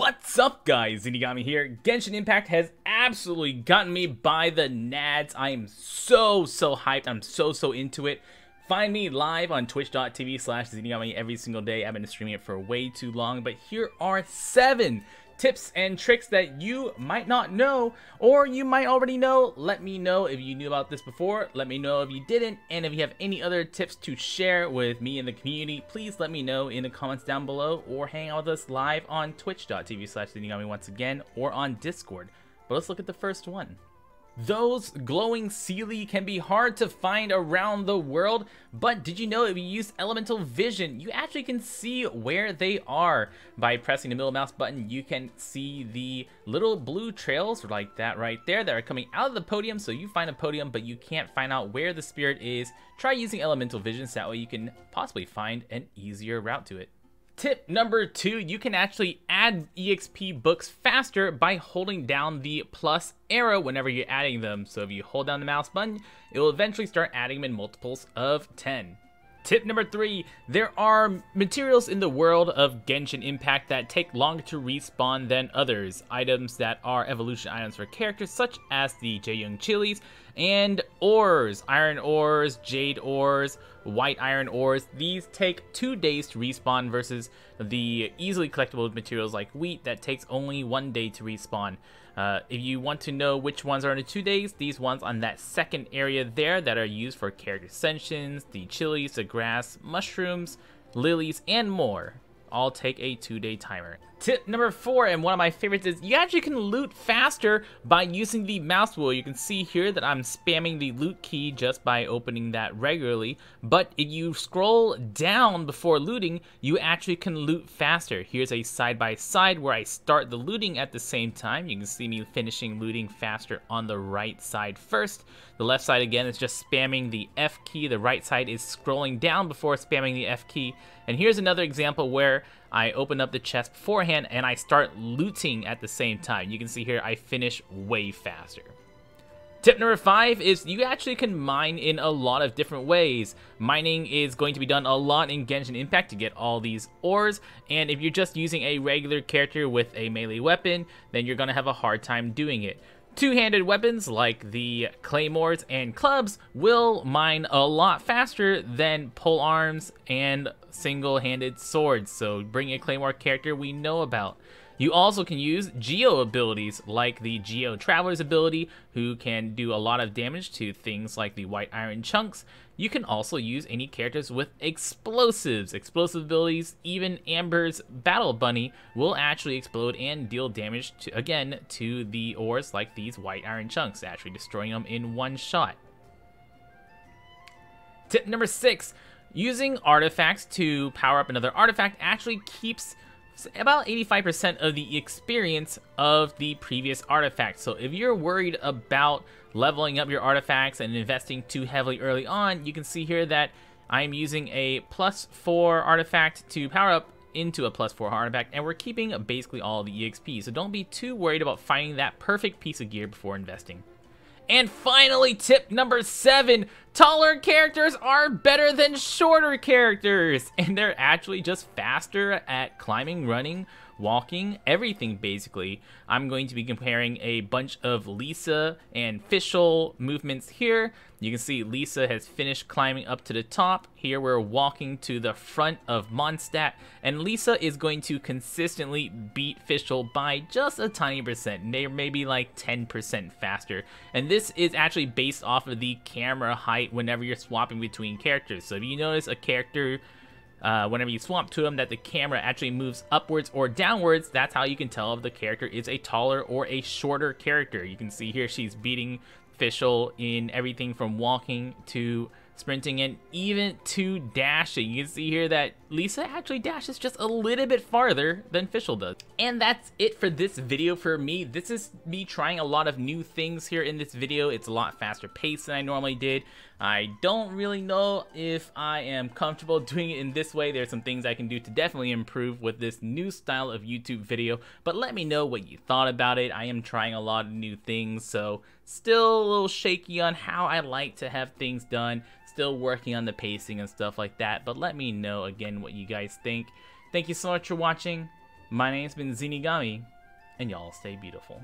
What's up guys, Zeenigami here. Genshin Impact has absolutely gotten me by the nads. I am so, so hyped. I'm so, so into it. Find me live on twitch.tv slash Zeenigami every single day. I've been streaming it for way too long, but here are seven tips and tricks that you might not know or you might already know. Let me know if you knew about this before. Let me know if you didn't. And if you have any other tips to share with me in the community, please let me know in the comments down below or hang out with us live on twitch.tv slash once again or on Discord. But let's look at the first one. Those glowing Seelie can be hard to find around the world, but did you know if you use Elemental Vision, you actually can see where they are. By pressing the middle mouse button, you can see the little blue trails like that right there that are coming out of the podium, so you find a podium, but you can't find out where the spirit is. Try using Elemental Vision, so that way you can possibly find an easier route to it. Tip number two, you can actually add EXP books faster by holding down the plus arrow whenever you're adding them. So if you hold down the mouse button, it will eventually start adding them in multiples of 10. Tip number three, there are materials in the world of Genshin Impact that take longer to respawn than others. Items that are evolution items for characters such as the Jueyun Chilies and ores, iron ores, jade ores, white iron ores. These take two days to respawn versus the easily collectible materials like wheat that takes only one day to respawn. Uh, if you want to know which ones are in the two days, these ones on that second area there that are used for character ascensions, the chilies, the grass, mushrooms, lilies, and more all take a two-day timer. Tip number four, and one of my favorites, is you actually can loot faster by using the mouse wheel. You can see here that I'm spamming the loot key just by opening that regularly, but if you scroll down before looting, you actually can loot faster. Here's a side-by-side -side where I start the looting at the same time. You can see me finishing looting faster on the right side first. The left side, again, is just spamming the F key. The right side is scrolling down before spamming the F key. And here's another example where I open up the chest beforehand and I start looting at the same time. You can see here I finish way faster. Tip number five is you actually can mine in a lot of different ways. Mining is going to be done a lot in Genshin Impact to get all these ores, and if you're just using a regular character with a melee weapon, then you're going to have a hard time doing it. Two-handed weapons like the claymores and clubs will mine a lot faster than pole arms and single-handed swords, so bring a claymore character we know about. You also can use Geo abilities like the Geo Traveler's ability, who can do a lot of damage to things like the White Iron Chunks. You can also use any characters with explosives. Explosive abilities, even Amber's Battle Bunny, will actually explode and deal damage, to, again, to the ores like these White Iron Chunks, actually destroying them in one shot. Tip number six, using artifacts to power up another artifact actually keeps about 85% of the experience of the previous artifact. So if you're worried about leveling up your artifacts and investing too heavily early on, you can see here that I'm using a plus 4 artifact to power up into a plus 4 artifact, and we're keeping basically all the EXP. So don't be too worried about finding that perfect piece of gear before investing. And finally, tip number seven, taller characters are better than shorter characters. And they're actually just faster at climbing, running, walking, everything basically. I'm going to be comparing a bunch of Lisa and Fischl movements here. You can see Lisa has finished climbing up to the top. Here we're walking to the front of Mondstadt, and Lisa is going to consistently beat Fischl by just a tiny percent, maybe like 10% faster. And this is actually based off of the camera height whenever you're swapping between characters. So if you notice a character uh, whenever you swap to them that the camera actually moves upwards or downwards, that's how you can tell if the character is a taller or a shorter character. You can see here she's beating Fischl in everything from walking to sprinting and even to dashing. You can see here that Lisa actually dashes just a little bit farther than Fischl does. And that's it for this video for me. This is me trying a lot of new things here in this video. It's a lot faster paced than I normally did. I don't really know if I am comfortable doing it in this way. There's some things I can do to definitely improve with this new style of YouTube video, but let me know what you thought about it. I am trying a lot of new things, so still a little shaky on how I like to have things done. Still working on the pacing and stuff like that, but let me know again what you guys think. Thank you so much for watching, My name's been Zeenigami, and y'all stay beautiful.